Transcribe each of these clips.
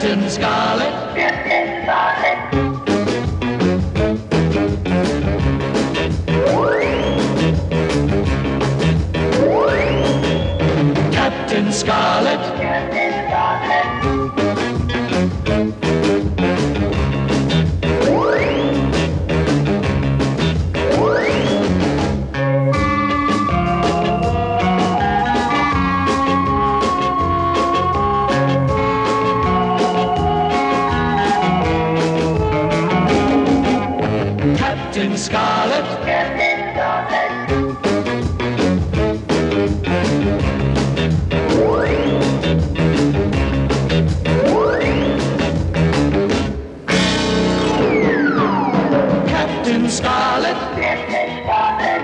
Captain Scarlet. Captain Scarlet. Scarlet. Captain. Captain scarlet. Dressed scarlet. Captain Scarlet. Scarlet.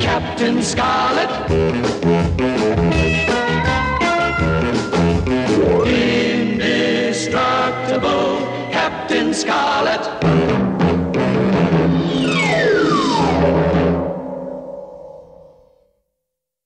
Captain Scarlet. Captain Scarlet.